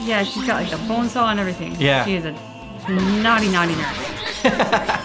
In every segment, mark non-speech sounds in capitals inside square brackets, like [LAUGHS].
Yeah, she's got like the bone saw and everything. Yeah. She is a naughty, naughty nurse. [LAUGHS]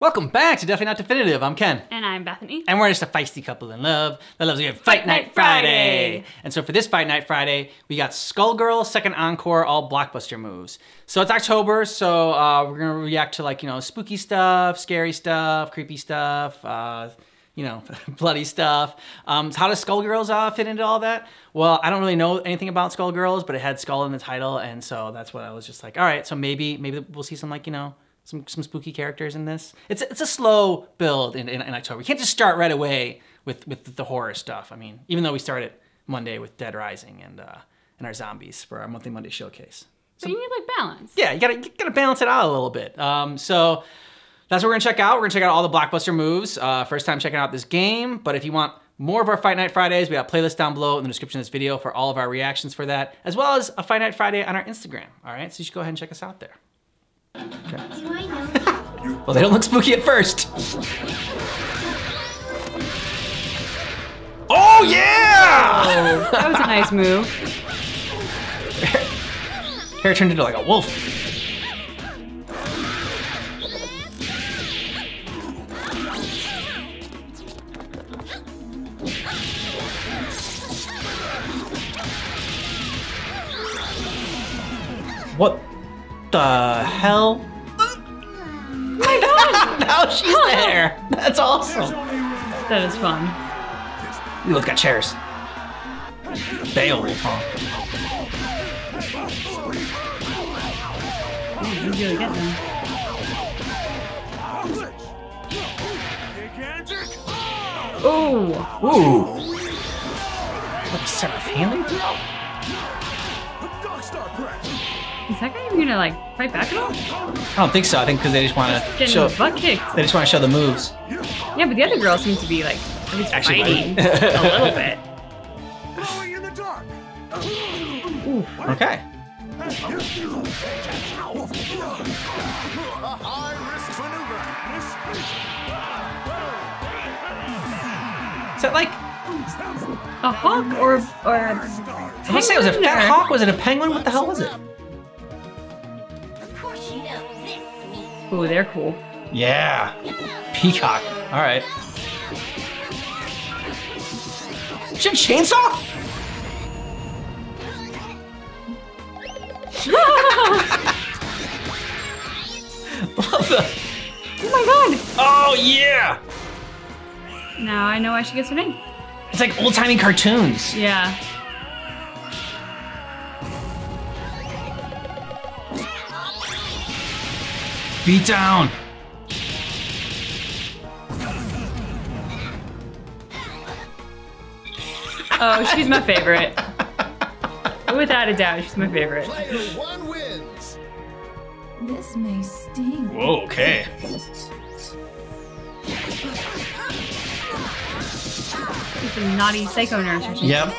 Welcome back to Definitely Not Definitive. I'm Ken. And I'm Bethany. And we're just a feisty couple in love that loves a good Fight Night Friday. And so for this Fight Night Friday, we got Skullgirls second encore, all blockbuster moves. So it's October, so uh, we're gonna react to like you know spooky stuff, scary stuff, creepy stuff, uh, you know, [LAUGHS] bloody stuff. Um, so how does Skullgirls uh, fit into all that? Well, I don't really know anything about Skullgirls, but it had Skull in the title, and so that's what I was just like, all right, so maybe maybe we'll see some like you know some some spooky characters in this. It's it's a slow build in, in, in October. You can't just start right away with with the horror stuff. I mean, even though we started Monday with Dead Rising and uh, and our zombies for our monthly Monday showcase. But you need like balance. Yeah, you gotta you gotta balance it out a little bit. Um, so that's what we're gonna check out. We're gonna check out all the blockbuster moves. Uh, first time checking out this game, but if you want more of our Fight Night Fridays, we got a playlist down below in the description of this video for all of our reactions for that, as well as a Fight Night Friday on our Instagram. All right, so you should go ahead and check us out there. Know? [LAUGHS] Well, they don't look spooky at first. Oh yeah! That was a nice move. [LAUGHS] Hair turned into like a wolf. What the hell? My [LAUGHS] god! now she's there. That's awesome. that is fun. You look got chairs. Beowulf, huh? You really get them. Oh, Ooh. What, Sarah Hanley? Is that guy even gonna like fight back at all? I don't think so. I think because they just want to Getting show. butt kicked. They just want to show the moves. Yeah, but the other girl seems to be like at least Actually fighting fighting. a little [LAUGHS] bit. Going in the dark. Okay. A high risk maneuver. Is that like? A hawk or or a I want to say it was a fat hawk. Was it a penguin? What the hell was it? Ooh, they're cool. Yeah. Peacock. All right. She had a chainsaw? [LAUGHS] Love the. Oh my god! Oh yeah. Now I know why she gets her name. It's like old timey cartoons. Yeah. Beat down. Oh, she's my favorite. Without a doubt, she's my favorite. Player one wins. This may sting. Whoa. Okay. She's a naughty psycho nurse or something. Yep.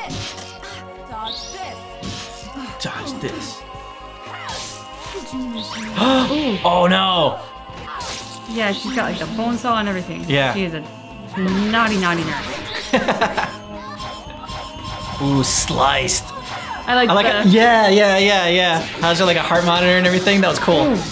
[GASPS] oh no. Yeah, she's got like the bone saw and everything. Yeah. She is a naughty, naughty nurse. [LAUGHS] Ooh, sliced. I like, I like the. it. Yeah, yeah, yeah, yeah. How's there like a heart monitor and everything? That was cool. major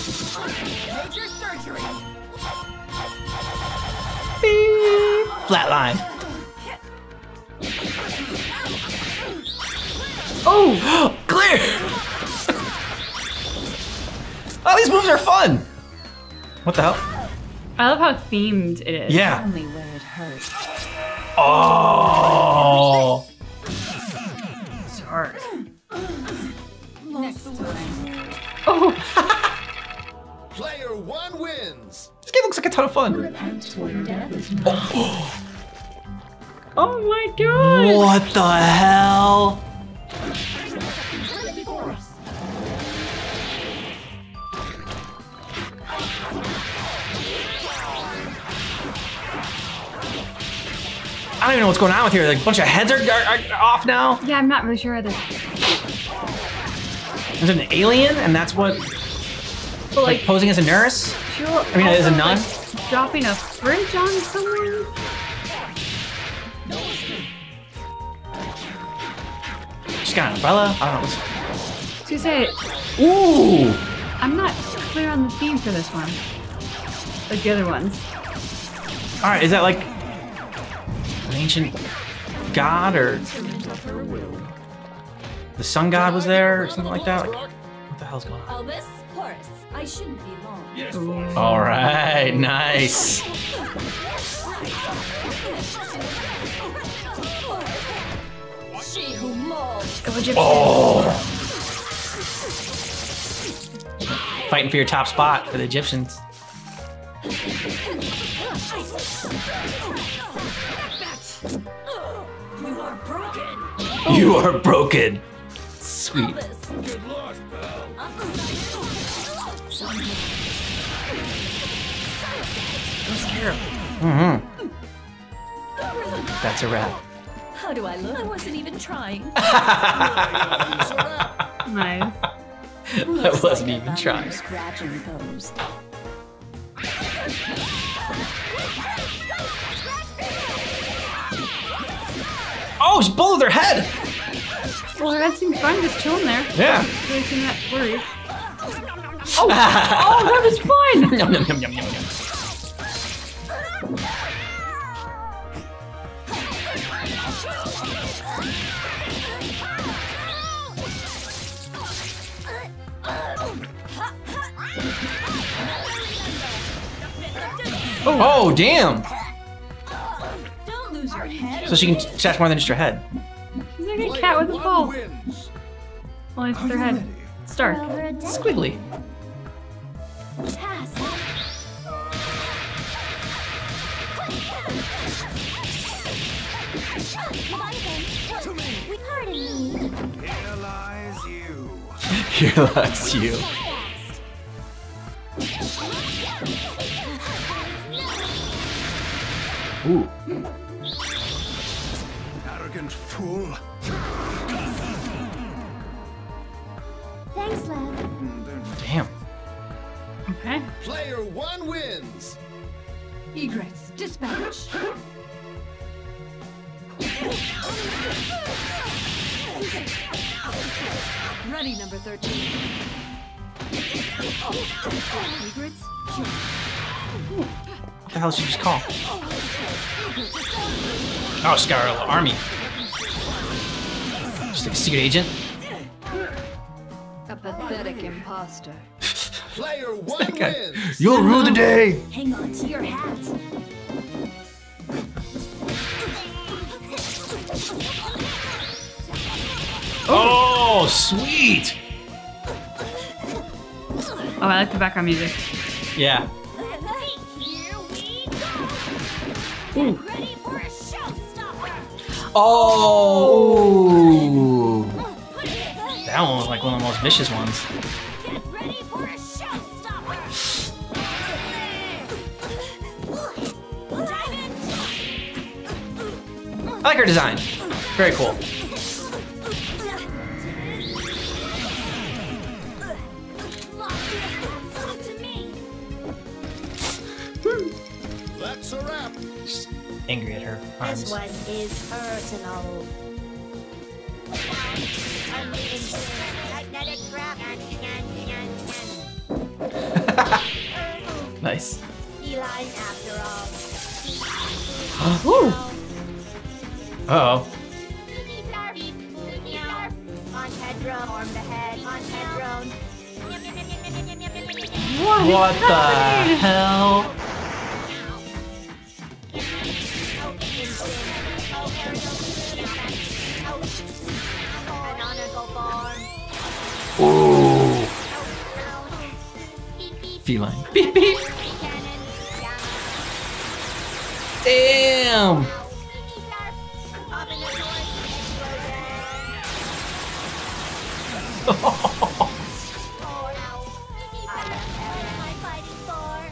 What the hell? I love how themed it is. Yeah. Only where it hurts. Oh. It's hard. Next time. Oh! [LAUGHS] Player one wins. This game looks like a ton of fun. [LAUGHS] Oh. oh my god! What the hell? What's going on with here. Like a bunch of heads are, are, are off now. Yeah, I'm not really sure either. There's an alien, and that's what But like like, posing as a nurse. I mean, as a nun? like, dropping a fridge on someone. She's got an umbrella. I don't know. Was gonna say, Ooh. I'm not clear on the theme for this one. Like the other ones. All right, is that like an ancient god or the sun god was there or something like that? Like, what the hell's going on? Albus, Horus, I shouldn't be long. All right, nice. She who molds. Go Egyptian. Oh. Fighting for your top spot for the Egyptians. Broken. [LAUGHS] You are broken. Sweet. Mm-hmm. That's a wrap. How do I look? I wasn't even trying. [LAUGHS] Nice. I wasn't even trying. Oh, she bullied their head. Well, that seemed fun just chilling there. Yeah. Really seemed that worried. [LAUGHS] Oh, oh, that was fun. [LAUGHS] Yum, yum, yum, yum, yum, yum. Oh, damn. So she can catch more than just her head. She's like a cat with a One ball. wins. Only it's their head. It's dark. Over. Squiggly. Pass. To me. Pardon me. Here lies you. Here lies you. Ooh. One wins. Egrets, dispatch. Ready, number 13. Egrets, What the hell did she just call? Oh, she's got her little army. Just like a secret agent. a pathetic imposter. Player one That guy. wins. You'll rule the day. Hang on to your hat. Oh, sweet. Oh, I like the background music. Yeah. Here we go. Ready for a. Oh. That one was like one of the most vicious ones. I like her design. Very cool. Talk to me. That's a wrap. She's angry at her This arms. one is personal. [LAUGHS] Nice. Feline after all. [GASPS] Ooh. Uh oh. What, What the hell? Ooh. Feline. Beep beep. Damn.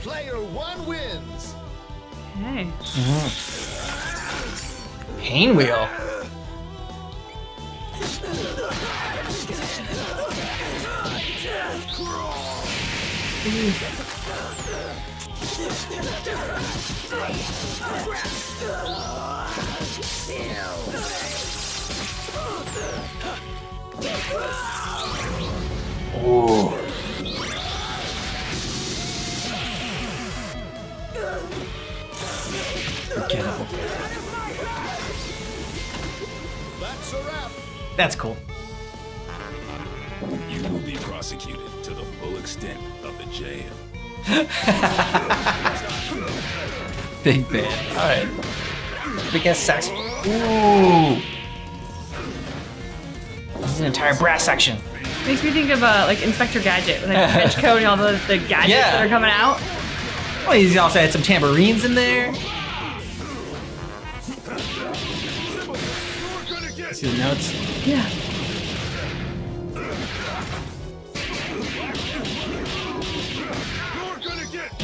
Player one wins. Hey. Mm-hmm. Pain wheel. Oh. That's cool. You will be prosecuted to the full extent of the jail. [LAUGHS] Big band. All right. Big ass sax. Ooh. This is an entire brass section. Makes me think of uh, like Inspector Gadget with like the trench coat and all the, the gadgets Yeah. that are coming out. Oh, he's also had some tambourines in there. See the notes? Yeah. You're gonna get.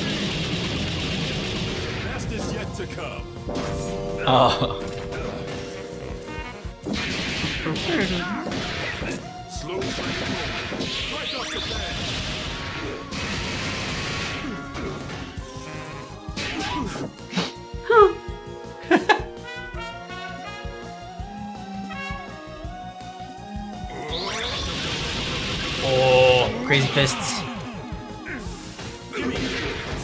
Best is yet to come. Oh. Fists.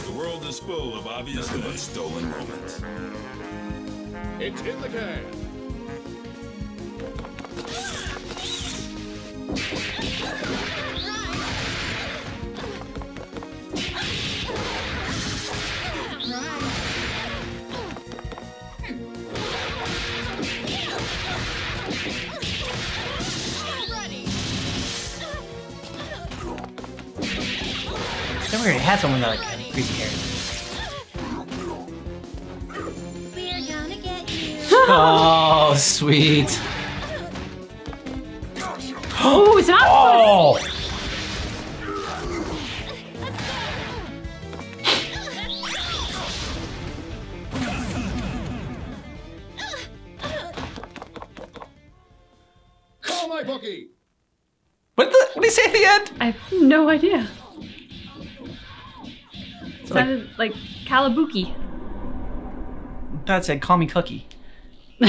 The world is full of obvious but stolen moments. It's in the can. I never had someone that like had crazy hair. We're gonna get you. Oh, sweet. [GASPS] Oh, it's not. Oh. Call my bookie. What the? What did he say at the end? I have no idea. Sounded like Kalabuki. That said, "Call me Cookie." [LAUGHS]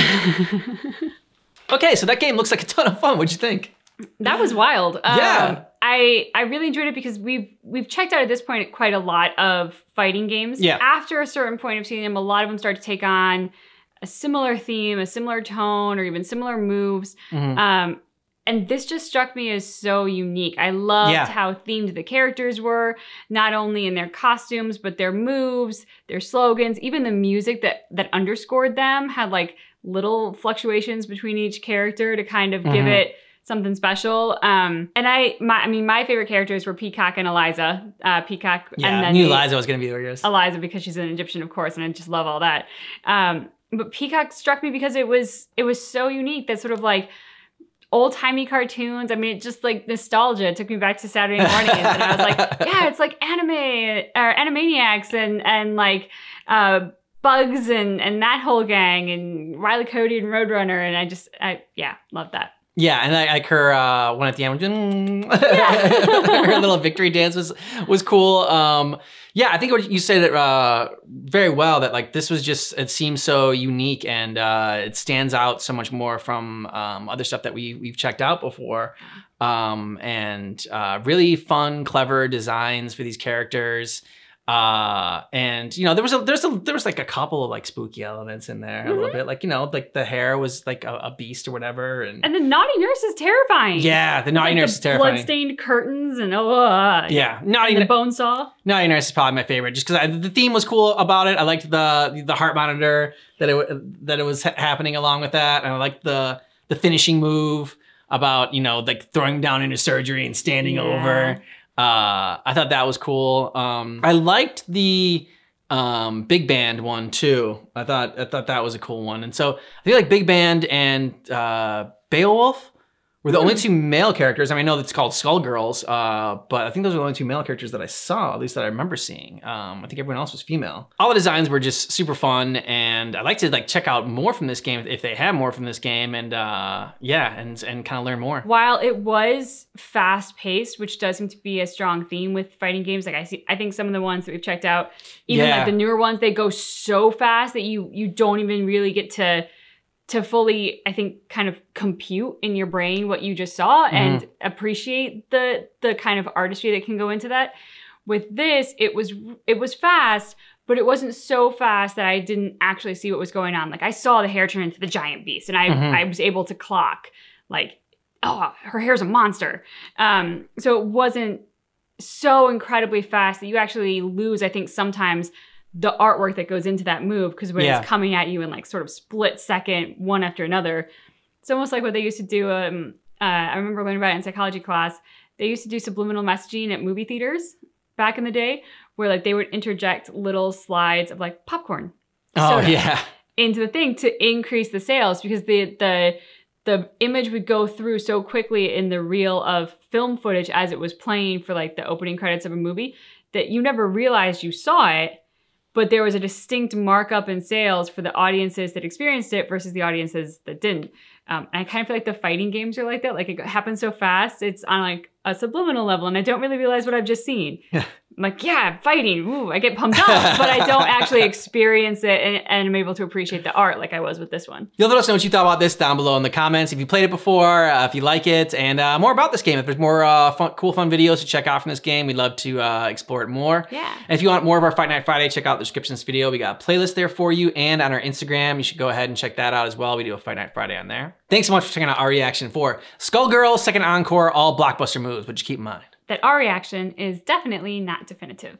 okay, so that game looks like a ton of fun. What'd you think? That was wild. Um, Yeah. I I really enjoyed it because we've we've checked out at this point quite a lot of fighting games. Yeah. After a certain point of seeing them, a lot of them start to take on a similar theme, a similar tone, or even similar moves. Mhm. Um, and this just struck me as so unique. I loved Yeah. how themed the characters were, not only in their costumes, but their moves, their slogans, even the music that that underscored them had like little fluctuations between each character to kind of give Mhm. it something special. Um, and I, my, I mean, my favorite characters were Peacock and Eliza. Uh, Peacock, Yeah, and I then knew the- Liza was gonna be yours. Eliza because she's an Egyptian, of course, and I just love all that. Um, but Peacock struck me because it was it was so unique. That sort of like old timey cartoons. I mean, it just like nostalgia. It took me back to Saturday mornings, and I was like, [LAUGHS] yeah, it's like anime or Animaniacs and and like. Uh, Bugs and and that whole gang and Riley Cody and Roadrunner and I just I yeah love that. Yeah, and I, like her uh, one at the end, [LAUGHS] her little victory dance was was cool. Um, yeah, I think what you said it uh, very well. That like this was just it seems so unique and uh, it stands out so much more from um, other stuff that we we've checked out before. Um, and uh, really fun, clever designs for these characters. Uh, and you know there was a there's a there was like a couple of like spooky elements in there a little bit, like you know like the hair was like a, a beast or whatever, and And the naughty nurse is terrifying. yeah, the naughty Like nurse the is terrifying. Bloodstained curtains and oh, uh, Yeah, naughty, and the bone saw. naughty nurse is probably my favorite, just because the theme was cool about it. I liked the the heart monitor that it that it was ha- happening along with that, and I liked the the finishing move about you know like throwing down into surgery and standing Yeah. over. Uh, I thought that was cool. Um, I liked the um, big band one too. I thought I thought that was a cool one, and so I feel like big band and uh, Beowulf were the only two male characters. I mean, I know it's called Skullgirls, uh, but I think those are the only two male characters that I saw, at least that I remember seeing. Um, I think everyone else was female. All the designs were just super fun, and I'd like to like check out more from this game if they have more from this game, and uh, yeah, and and kind of learn more. While it was fast paced, which does seem to be a strong theme with fighting games, like I see, I think some of the ones that we've checked out, even Yeah. like the newer ones, they go so fast that you you don't even really get to to fully, I think, kind of compute in your brain what you just saw and appreciate the the kind of artistry that can go into that. With this, it was it was fast, but it wasn't so fast that I didn't actually see what was going on. Like I saw the hair turn into the giant beast, and I Mhm. I was able to clock like, oh, her hair's a monster. Um, so it wasn't so incredibly fast that you actually lose. I think sometimes the artwork that goes into that move because when Yeah. it's coming at you in like sort of split second, one after another, it's almost like what they used to do. Um, uh, I remember learning about it in psychology class. They used to do subliminal messaging at movie theaters back in the day, where like they would interject little slides of like popcorn Oh yeah. into the thing to increase the sales because the the the image would go through so quickly in the reel of film footage as it was playing for like the opening credits of a movie that you never realized you saw it but there was a distinct markup in sales for the audiences that experienced it versus the audiences that didn't. Um, and i kind of feel like the fighting games are like that. Like it happens so fast it's on like a subliminal level and i don't really realize what i've just seen I'm like, yeah, fighting. Ooh, I get pumped up, but I don't actually [LAUGHS] experience it and, and I'm able to appreciate the art like I was with this one. You'll let us know what you thought about this down below in the comments. If you played it before, uh, if you like it, and uh, more about this game. If there's more uh, fun, cool, fun videos to check out from this game, we'd love to uh, explore it more. Yeah. And if you want more of our Fight Night Friday, check out the description of this video. We got a playlist there for you, and on our Instagram, you should go ahead and check that out as well. We do a Fight Night Friday on there. Thanks so much for checking out our reaction for Skullgirls Second Encore, all blockbuster moves, but just keep in mind. That our reaction is definitely not definitive.